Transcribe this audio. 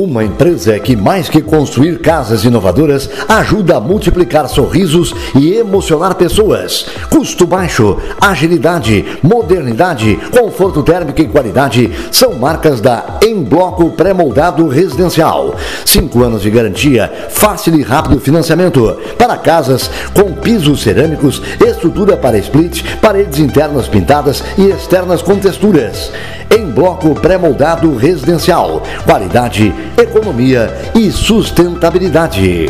Uma empresa que, mais que construir casas inovadoras, ajuda a multiplicar sorrisos e emocionar pessoas. Custo baixo, agilidade, modernidade, conforto térmico e qualidade são marcas da Em Bloco Pré-Moldado Residencial. Cinco anos de garantia, fácil e rápido financiamento para casas com pisos cerâmicos, estrutura para split, paredes internas pintadas e externas com texturas. Em Bloco Pré-Moldado Residencial. Qualidade economia e sustentabilidade.